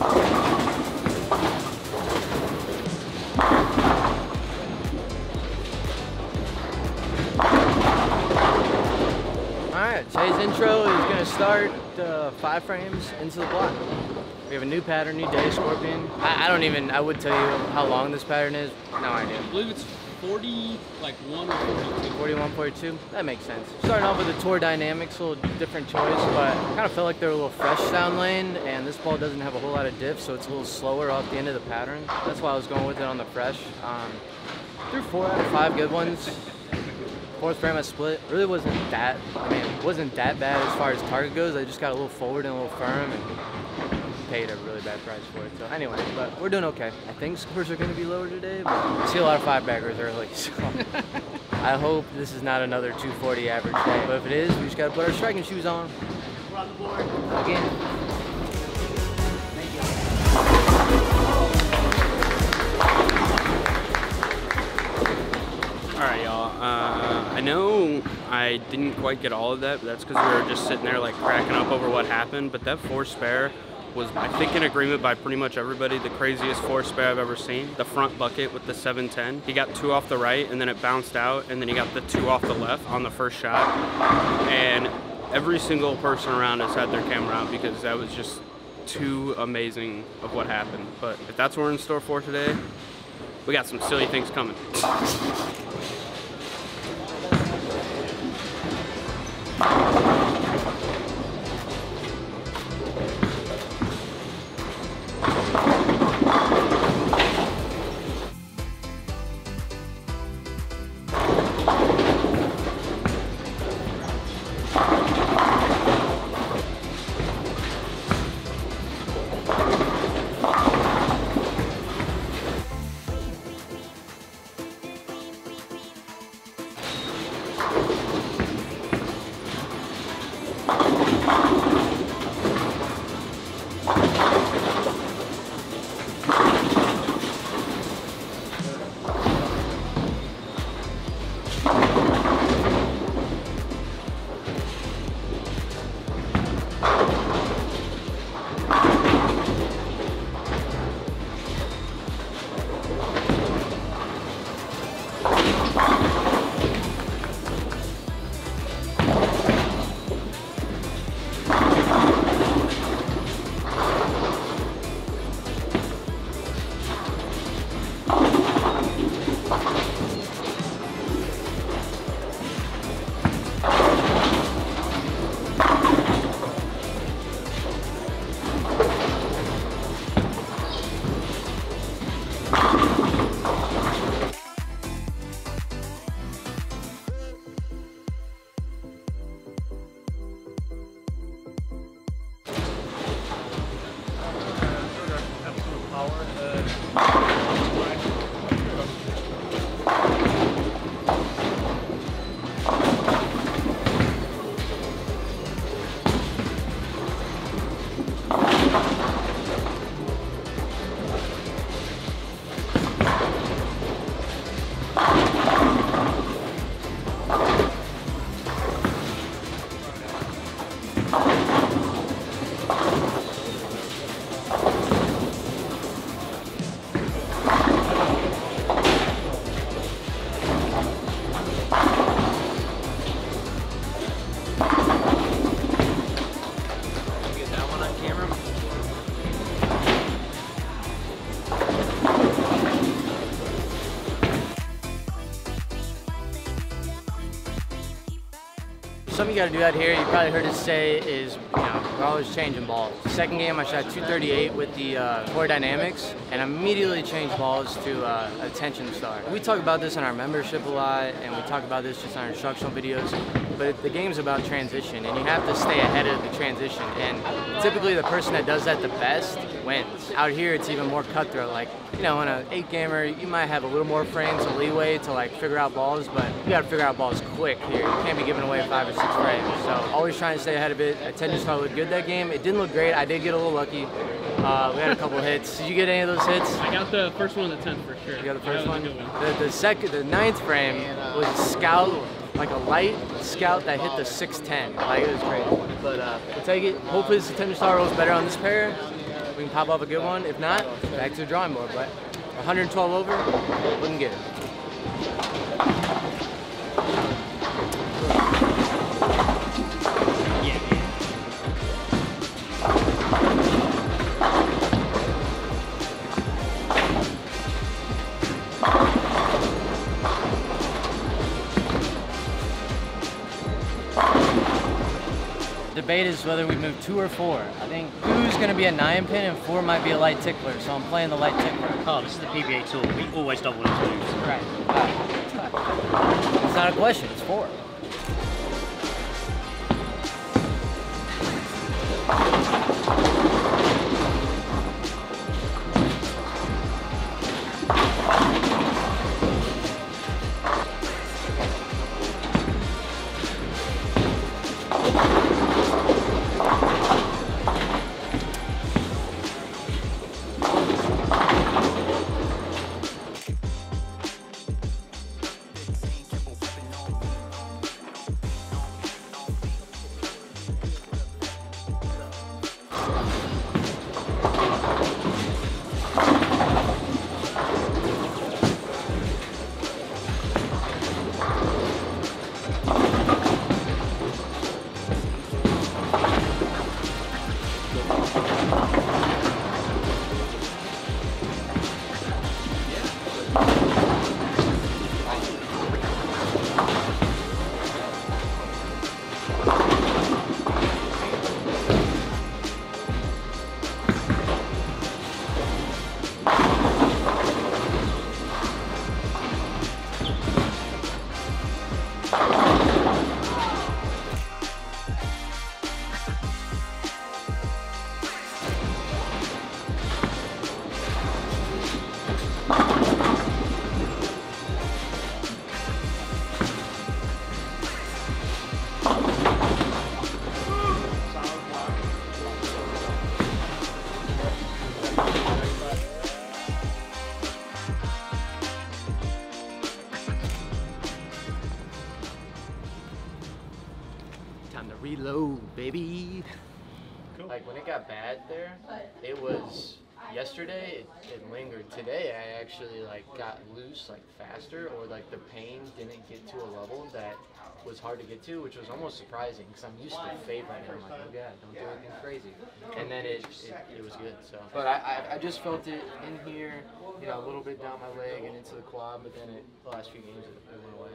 Alright, today's intro is going to start uh, five frames into the block. We have a new pattern, new day, Scorpion. I, I don't even, I would tell you how long this pattern is. No idea. I believe it's 40, like 1 or 42. 41, 42, that makes sense. Starting off with the Tour Dynamics, a little different choice, but I kind of felt like they're a little fresh sound lane, and this ball doesn't have a whole lot of diff, so it's a little slower off the end of the pattern. That's why I was going with it on the fresh. Um, threw four out of five good ones. Fourth frame I split. Really wasn't that, I mean, wasn't that bad as far as target goes. I just got a little forward and a little firm, and paid a really bad price for it. So anyway, but we're doing okay. I think scores are going to be lower today, but I see a lot of five baggers early, so I hope this is not another 240 average day. But if it is, we just got to put our striking shoes on. We're on the board again. All right, y'all. Uh, I know I didn't quite get all of that, but that's because we were just sitting there like cracking up over what happened. But that four spare was, I think, in agreement by pretty much everybody. The craziest four spare I've ever seen. The front bucket with the 710. He got two off the right, and then it bounced out, and then he got the two off the left on the first shot. And every single person around us had their camera out because that was just too amazing of what happened. But if that's what we're in store for today, we got some silly things coming. Something you gotta do out here, you probably heard us say, is you know, we're always changing balls. Second game, I shot 238 with the uh, Core Dynamics, and immediately changed balls to uh, Attention Star. We talk about this in our membership a lot, and we talk about this just in our instructional videos, but the game's about transition, and you have to stay ahead of the transition, and typically the person that does that the best wins. Out here, it's even more cutthroat. Like, you know, in an eight gamer, you might have a little more frames of leeway to like figure out balls, but you gotta figure out balls quick here. You can't be giving away five or six frames. So always trying to stay ahead of it. I tend to start look good that game. It didn't look great. I did get a little lucky. Uh, we had a couple hits. Did you get any of those hits? I got the first one on the 10th for sure. You got the first one? was a good one. The, the second, the ninth frame was a scout, like a light scout that hit the 610. Like it was great. But uh, we'll take it. Hopefully this Attention Star rolls better on this pair. we can pop off a good one. If not, back to the drawing board. But 112 over, looking good. Debate is whether we move two or four. I think two's going to be a nine pin and four might be a light tickler, so I'm playing the light tickler. Oh, this is the PBA tool. We always double in twos. Right. It's not a question, it's four. Yesterday. It, lingered. Today, I actually like got loose like faster, or like the pain didn't get to a level that was hard to get to, which was almost surprising because I'm used to favoring it. I'm like, oh god, don't do anything crazy. And then it it, it was good. So, but I, I I just felt it in here, you know, a little bit down my leg and into the quad, but then it the last few games it, it went away.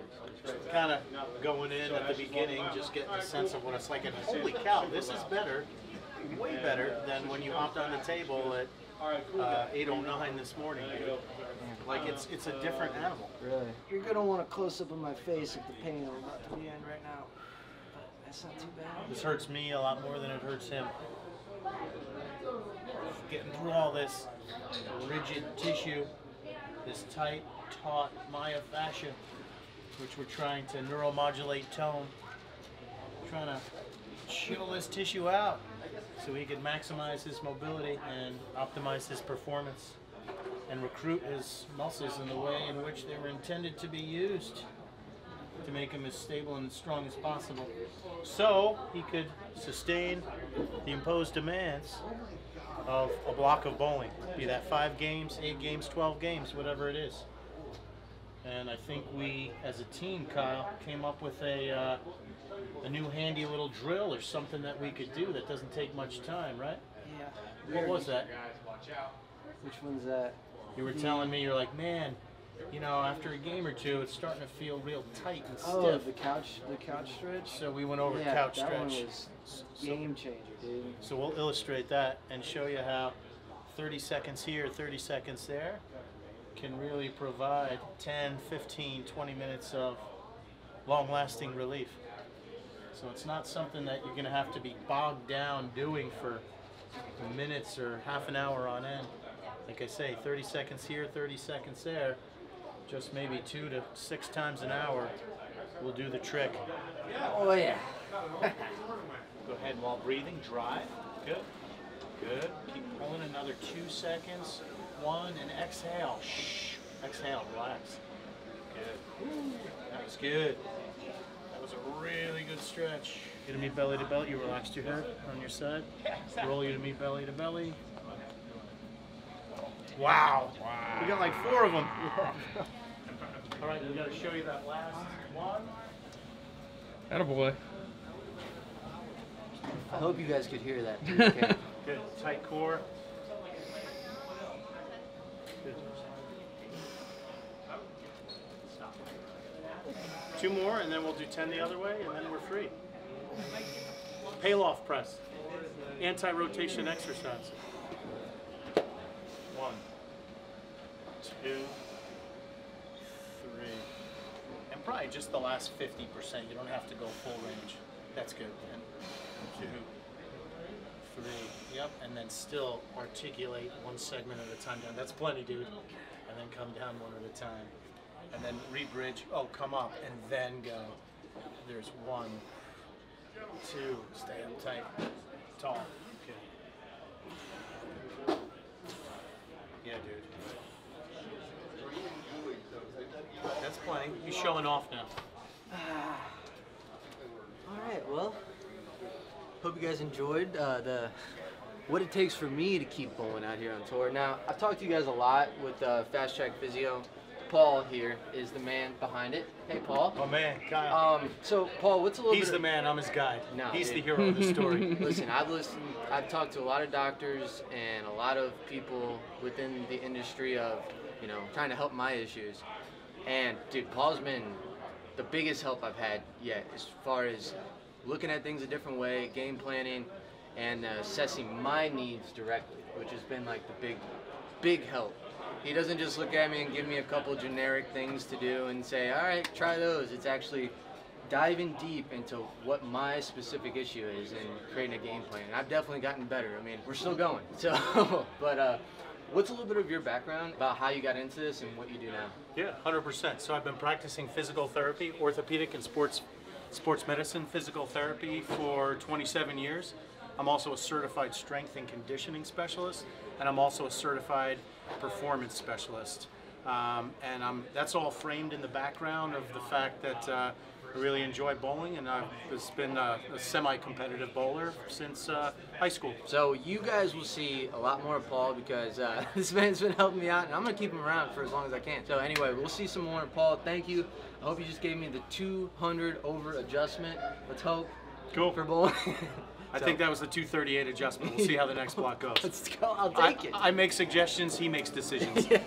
So kind of going in at the beginning, just getting a sense of what it's like. And holy cow, this is better, way better than when you hopped on the table at uh, 8:09 this morning. Like it's it's a different animal. Really? You're gonna want a close up of my face if the pain I'm about to be in right now. But that's not too bad. This hurts me a lot more than it hurts him. Getting through all this rigid tissue, this tight, taut myofascia, which we're trying to neuromodulate tone, trying to chill this tissue out so he could maximize his mobility and optimize his performance and recruit his muscles in the way in which they were intended to be used to make him as stable and as strong as possible. So he could sustain the imposed demands of a block of bowling, be that five games, eight games, 12 games, whatever it is. And I think we, as a team, Kyle, came up with a, uh, a new handy little drill or something that we could do that doesn't take much time, right? Yeah. What was that? Which one's that? You were telling me, you're like, man, you know, after a game or two, it's starting to feel real tight and oh, stiff. Oh, the couch, the couch stretch. So we went over yeah, couch that stretch. one was game changer, dude. So we'll illustrate that and show you how 30 seconds here, 30 seconds there can really provide 10, 15, 20 minutes of long lasting relief. So it's not something that you're going to have to be bogged down doing for minutes or half an hour on end. Like I say, 30 seconds here, 30 seconds there, just maybe two to six times an hour will do the trick. Oh yeah. Go ahead while breathing. Drive. Good. Good. Keep pulling another two seconds. One and exhale. Shh. Exhale. Relax. Good. That was good. That was a really good stretch. Get to meet belly to belly. You relaxed your head on your side. Roll you to meet belly to belly. Wow. We got like four of them. All right, we got to show you that last one. Attaboy. I hope you guys could hear that. too, okay? Good. Tight core. Good. Two more, and then we'll do 10 the other way, and then we're free. Pallof press. Anti-rotation exercise. One, two, three, and probably just the last 50%. You don't have to go full range. That's good. And two, three, yep, and then still articulate one segment at a time down. That's plenty, dude. And then come down one at a time. And then re-bridge, oh, come up, and then go. There's one, two, stay up tight, tall, okay. Yeah, dude. That's plenty. He's showing off now. All right. Well, hope you guys enjoyed uh, the what it takes for me to keep bowling out here on tour. Now, I've talked to you guys a lot with uh, Fast Track Physio. Paul here is the man behind it. Hey, Paul. Oh man, Kyle. Um, so Paul, what's a little He's the of, man, I'm his guide. No, He's dude. the hero of the story. Listen, I've listened, I've talked to a lot of doctors and a lot of people within the industry of, you know, trying to help my issues. And dude, Paul's been the biggest help I've had yet as far as looking at things a different way, game planning, and uh, assessing my needs directly, which has been like the big, big help. He doesn't just look at me and give me a couple generic things to do and say, all right, try those. It's actually diving deep into what my specific issue is and creating a game plan. And I've definitely gotten better. I mean, we're still going. So, but uh, what's a little bit of your background about how you got into this and what you do now? Yeah, hundred percent. So I've been practicing physical therapy, orthopedic and sports sports medicine physical therapy for 27 years. I'm also a certified strength and conditioning specialist, and I'm also a certified performance specialist. Um, and I'm, that's all framed in the background of the fact that uh, I really enjoy bowling, and I've been a, a semi-competitive bowler since uh, high school. So you guys will see a lot more of Paul because uh, this man's been helping me out, and I'm gonna keep him around for as long as I can. So anyway, we'll see some more of Paul. Thank you. I hope you just gave me the 200 over adjustment. Let's hope Cool. for bowling. I So, think that was the 238 adjustment. We'll see how the next block goes. Let's go. I'll I, take it. I make suggestions, he makes decisions. Lovely,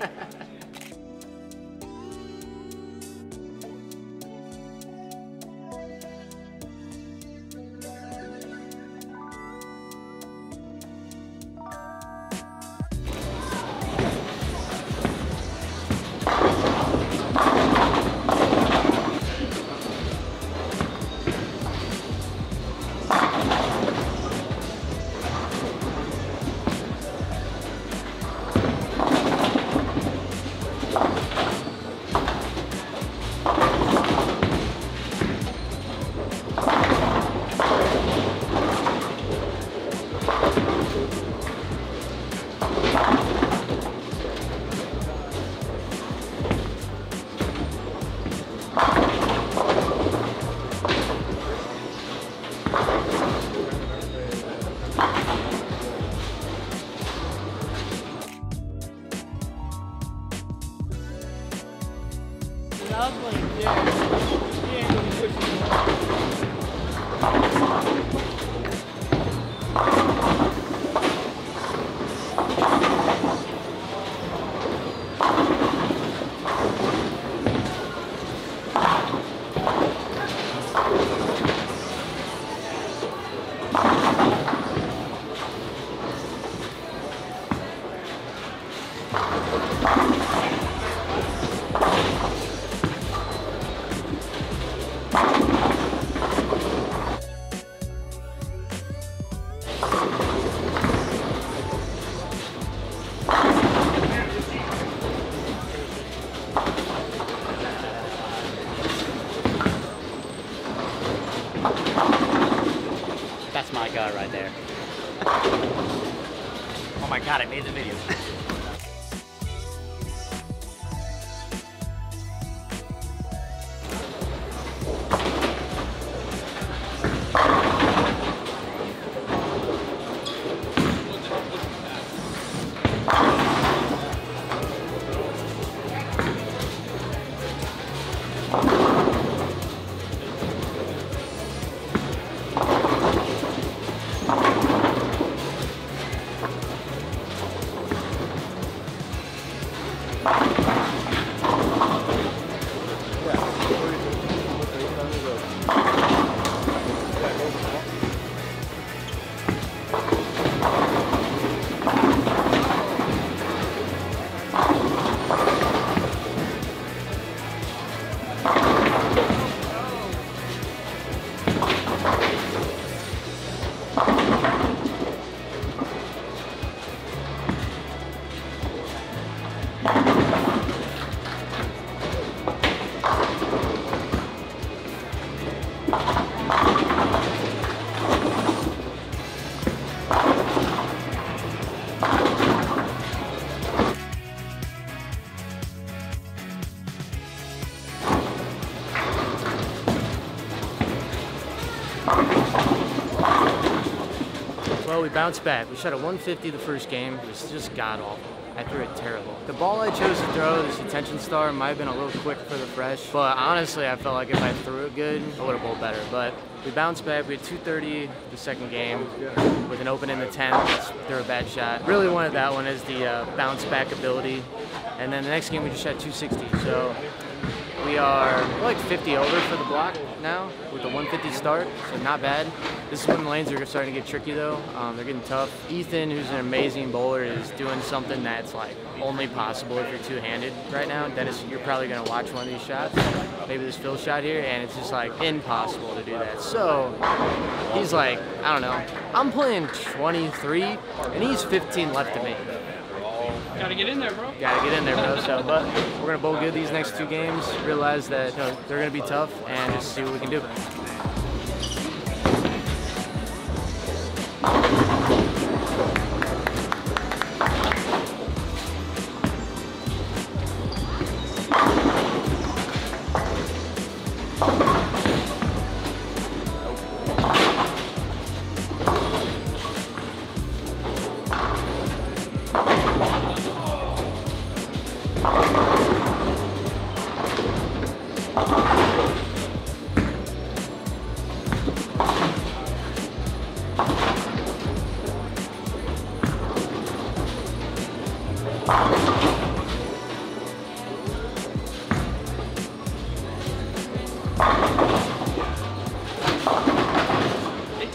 Well, we bounced back. We shot a 150 the first game. It was just god awful. I threw it terrible. The ball I chose to throw, this attention star, might have been a little quick for the fresh, but honestly, I felt like if I threw it good, I would have bowled better. But we bounced back. We had 230 the second game with an open in the 10th. Threw a bad shot. Really wanted that one as the uh, bounce back ability. And then the next game we just shot 260. So we are like 50 over for the block now with the 150 start, so not bad. This is when the lanes are starting to get tricky though. Um, they're getting tough. Ethan, who's an amazing bowler, is doing something that's like only possible if you're two-handed right now. Dennis, you're probably gonna watch one of these shots, maybe this Phil shot here, and it's just like impossible to do that. So he's like, I don't know. I'm playing 23, and he's 15 left to me. Gotta get in there, bro. Gotta get in there, bro. So, but we're gonna bowl good these next two games. Realize that you know, they're gonna be tough, and just see what we can do.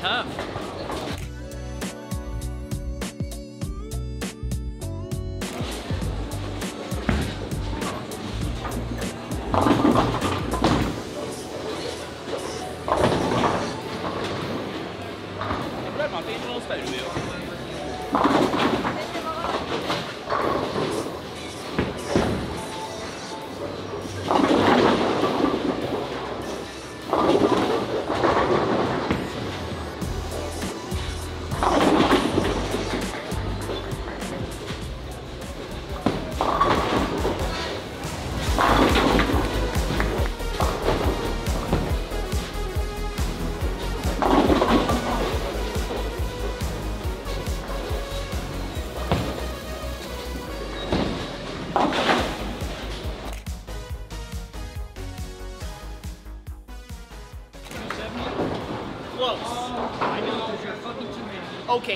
Tough.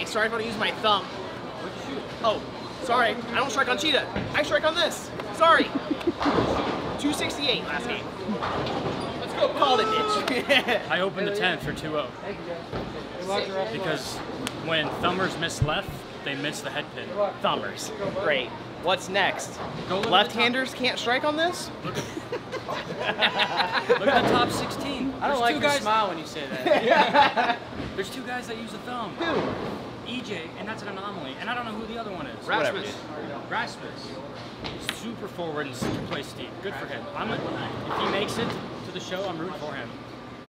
Okay, sorry if I don't use my thumb. Oh, sorry. I don't strike on cheetah. I strike on this. Sorry. 268 last game. Let's go. Call it, bitch. I opened the 10th for 2-0 because when thumbers miss left, they miss the head pin. Thumbers. Great. What's next? Go look at the Left-handers can't strike on this? Look at the top 16. I don't There's like two your guys. smile when you say that. There's two guys that use a thumb. Who? EJ, and that's an anomaly. And I don't know who the other one is. Whatever, Rasmus. Rasmus. Super forward and super play Steve. Good for him. I'm a, if he makes it to the show, I'm rooting for him.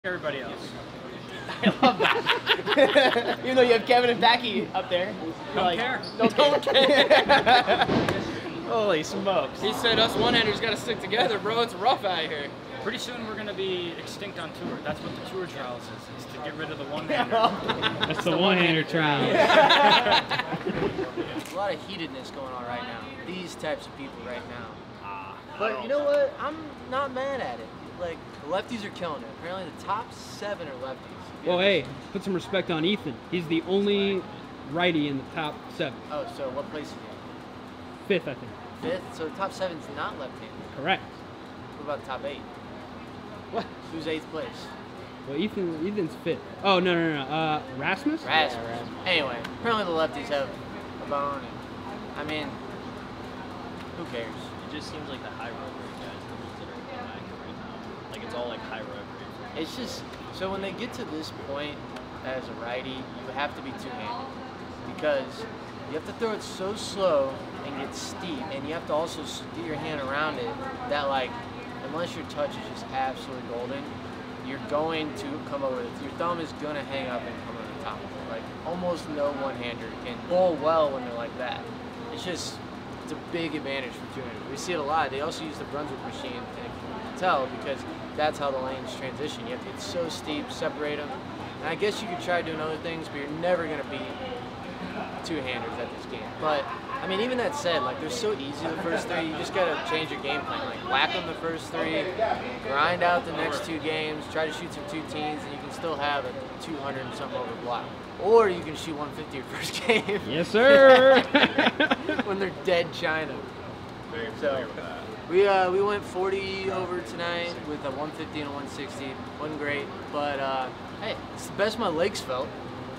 Everybody else. I love that. Even though you have Kevin and Becky up there. Don't like, care. No, don't care. Holy smokes. He said us one-handers gotta stick together, bro. It's rough out here. Pretty soon we're gonna be extinct on tour. That's what the tour trials is, is to get rid of the one hander. That's the one-hander trial. A lot of heatedness going on right now. These types of people right now. Ah. But you know oh, what? I'm not mad at it. Like the lefties are killing it. Apparently the top seven are lefties. Well, hey, put some respect on Ethan. He's the only righty in the top seven. Oh, so what place is he? Fifth, I think. Fifth. So the top seven's not left-handed. Correct. What about the top eight? What? Who's eighth place? Well, Ethan, Ethan's fifth. Oh no, no, no. Uh, Rasmus. Rasmus. Anyway, apparently the lefties have a bone. And, I mean, who cares? It just seems like the high road rate guys, the ones that are going active right now. Like it's all like high road rate. It's just so when they get to this point as a righty, you have to be two-handed because you have to throw it so slow and get steep, and you have to also s- get your hand around it. That like, unless your touch is just absolutely golden, you're going to come over. Your thumb is gonna hang up and come over the top of it. Like almost no one-hander can bowl well when they're like that. It's just it's a big advantage for two-handers. We see it a lot. They also use the Brunswick machine, and you can tell because that's how the lanes transition. You have to get so steep, separate them, And I guess you could try doing other things, but you're never gonna beat two-handers at this game. But I mean, even that said, like they're so easy the first three. You just gotta change your game plan. Like whack them the first three, grind out the next two games, try to shoot some two teens, and you can still have a 200 and something over block. Or you can shoot 150 your first game. Yes, sir. when they're dead China. So we uh, we went 40 over tonight with a 150 and a 160. wasn't great, but uh, hey, it's the best my legs felt.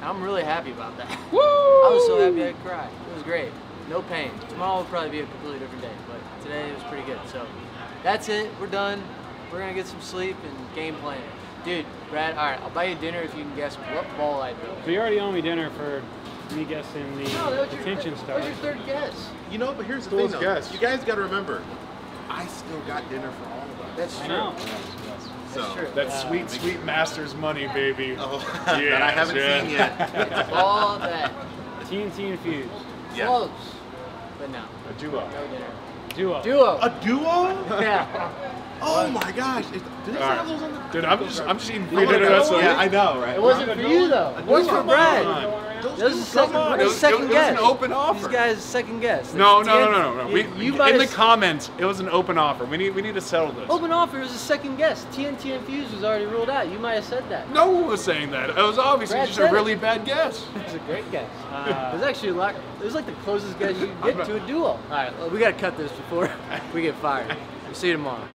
I'm really happy about that. Woo! I was so happy I cried. It was great. No pain. Tomorrow will probably be a completely different day, but today it was pretty good. So that's it. We're done. We're gonna get some sleep and game plan. Dude, Brad, all right, I'll buy you dinner if you can guess what ball I drew. So you already owe me dinner for me guessing the No, that attention that star. was your third guess. You know, but here's the Coolest thing, though. guess. You guys got to remember, I still got dinner for all of us. That's true. So That's true. That uh, sweet, sweet master's money, baby. Oh, that I Yes, haven't yeah. seen yet. Ball that TNT infused. Yeah. close, but no, A duo. no dinner. Duo. Duo. A duo? yeah. Oh my gosh! Is- Do they All right. have those on the? Dude, I'm just, I'm just eating free I dinner. That's yeah, I know, right? It wasn't for you though. It was for Come Brad. On. Those That was a two- second, on. that was It was- second it was guess. an open offer. These guys second guess. No, That's no, no, no, no. You, We, you in the have- comments, it was an open offer. We need, we need to settle this. Open offer was a second guess. TNT Infused was already ruled out. You might have said that. No one was saying that. It was obviously Brad just said a it. really bad guess. It was a great guess. Uh, it was actually a lot. It was like the closest guess you could get to a duel. All right, well, we gotta cut this before we get fired. We'll see you tomorrow.